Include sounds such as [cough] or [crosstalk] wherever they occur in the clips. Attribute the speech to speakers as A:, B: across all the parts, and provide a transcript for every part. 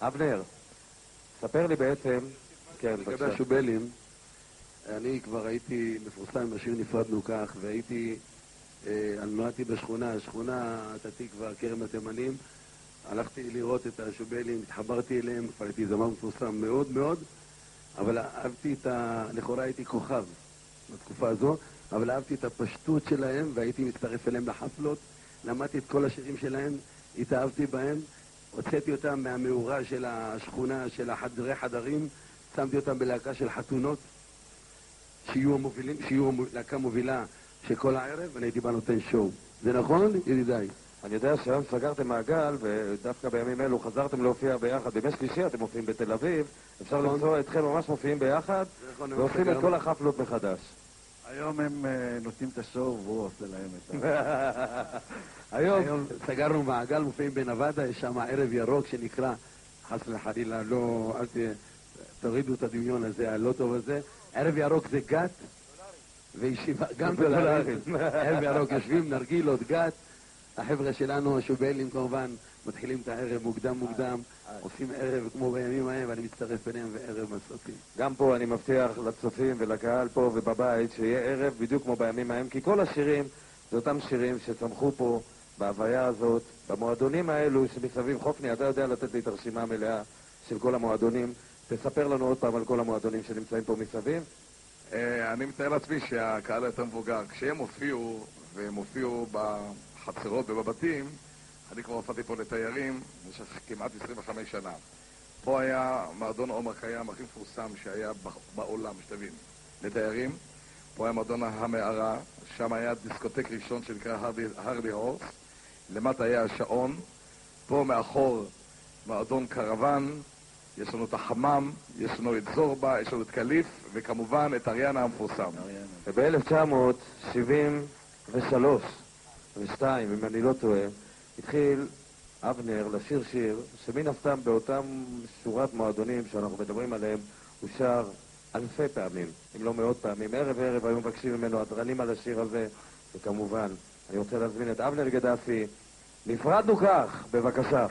A: אבנר, ספר לי בעצם, כן,
B: לגבי
A: בבקשה.
B: השובלים, אני כבר הייתי מפורסם בשיר נפרדנו כך, והייתי, אה, אני נולדתי בשכונה, שכונה התקווה, כרם התימנים, הלכתי לראות את השובלים, התחברתי אליהם, כבר הייתי זמר מפורסם מאוד מאוד, אבל אהבתי את ה... לכאורה הייתי כוכב בתקופה הזו, אבל אהבתי את הפשטות שלהם, והייתי מצטרף אליהם לחפלות, למדתי את כל השירים שלהם, התאהבתי בהם, הוצאתי אותם מהמאורה של השכונה, של החדרי חדרים, שמתי אותם בלהקה של חתונות, שיהיו המובילים, שיהיו להקה מובילה של כל הערב, ואני הייתי בא נותן שואו. זה נכון, ידידיי?
A: אני יודע שהיום סגרתם מעגל, ודווקא בימים אלו חזרתם להופיע ביחד. בימי שלישי אתם מופיעים בתל אביב, אפשר
B: נכון.
A: למצוא אתכם ממש מופיעים ביחד,
B: נכון,
A: ועושים את. כל החפלות מחדש.
C: היום הם אה, נותנים את השואו והוא עושה להם את ה... [laughs]
A: היום,
B: היום סגרנו מעגל, מופיעים בנבדה, יש שם ערב ירוק שנקרא, חס וחלילה, לא, אל ת... תורידו את הדמיון הזה, הלא טוב הזה. ערב ירוק זה גת וישיבה, גם [laughs] דולרים. ערב ירוק יושבים, נרגילות, גת. החבר'ה שלנו, השובלים כמובן, מתחילים את הערב מוקדם מוקדם, עושים ערב כמו בימים ההם, ואני מצטרף אליהם וערב מסורתי.
A: גם פה אני מבטיח לצופים ולקהל פה ובבית שיהיה ערב בדיוק כמו בימים ההם, כי כל השירים זה אותם שירים שצמחו פה בהוויה הזאת, במועדונים האלו שמסביב חופני, אתה יודע לתת לי את הרשימה המלאה של כל המועדונים. תספר לנו עוד פעם על כל המועדונים שנמצאים פה מסביב.
D: אה, אני מתאר לעצמי שהקהל היותר מבוגר, כשהם הופיעו, והם הופיעו בחצרות ובבתים, אני כבר הופעתי פה לתיירים במשך כמעט 25 שנה. פה היה מועדון עומר קיים הכי מפורסם שהיה בעולם, שתבין, לתיירים. פה היה מועדון המערה, שם היה דיסקוטק ראשון שנקרא הרדי הורס, למטה היה השעון, פה מאחור מועדון קרוון, יש לנו את החמם, יש לנו את זורבה, יש לנו את קליף, וכמובן את אריאנה המפורסם.
A: וב-1973 ו-2, אם אני לא טועה, התחיל אבנר לשיר שיר שמן הסתם באותם שורת מועדונים שאנחנו מדברים עליהם הוא שר אלפי פעמים, אם לא מאות פעמים. ערב ערב היו מבקשים ממנו הדרנים על השיר הזה, וכמובן, אני רוצה להזמין את אבנר גדסי. נפרדנו כך, בבקשה.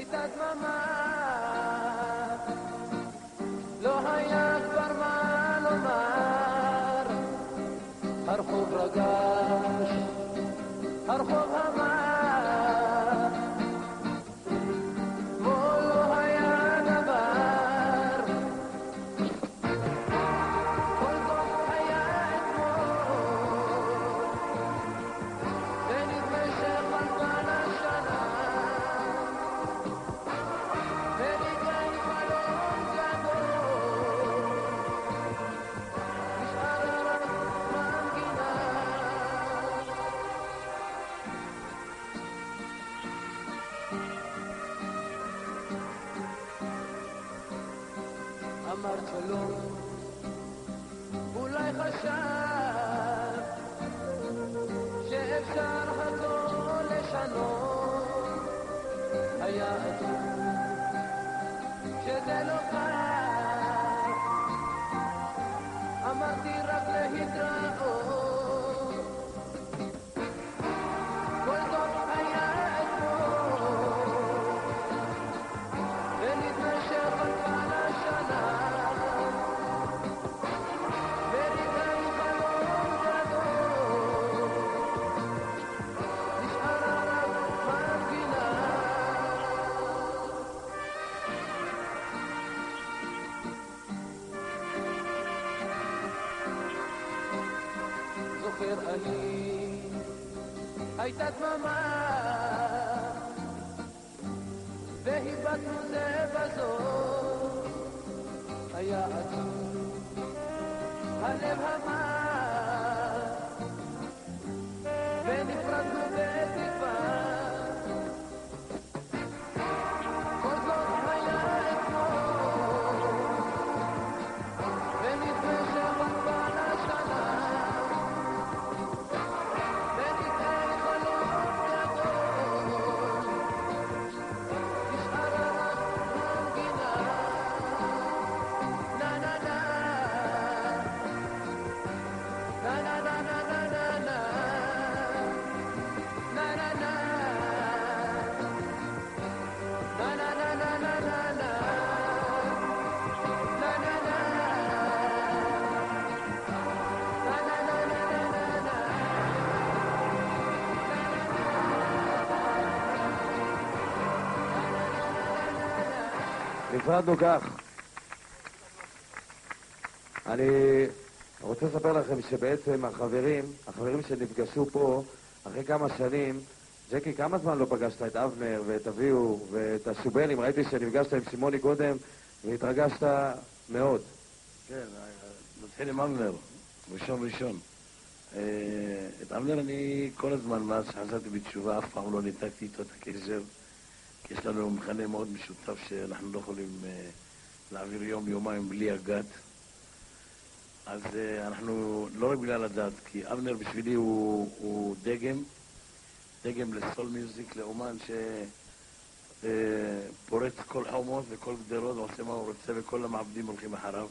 E: הייתה דממה, לא היה כבר מה לומר. הרחוב רגש, הרחוב אמר, مرسلوم ولا يخشاك شايف شرحته ليش هيا أدوم شدلو זוכר אני, הייתה דממה, והיבטנו זה בזו, היה עצוב, הלב המר,
A: נפרדנו כך. אני רוצה לספר לכם שבעצם החברים, החברים שנפגשו פה, אחרי כמה שנים, ג'קי, כמה זמן לא פגשת את אבנר ואת אביהו ואת השובלים? ראיתי שנפגשת עם שמעוני קודם והתרגשת מאוד.
C: כן, נתחיל עם אבנר, ראשון ראשון. אה, את אבנר אני כל הזמן, מאז שחזרתי בתשובה, אף פעם לא ניתקתי איתו את הקשר, יש לנו מכנה מאוד משותף שאנחנו לא יכולים אה, להעביר יום-יומיים בלי הגת. אז אה, אנחנו, לא רק בגלל הדת, כי אבנר בשבילי הוא, הוא דגם, דגם לסול מיוזיק, לאומן שפורץ כל חומות וכל גדרות ועושה מה הוא רוצה וכל המעבדים הולכים אחריו.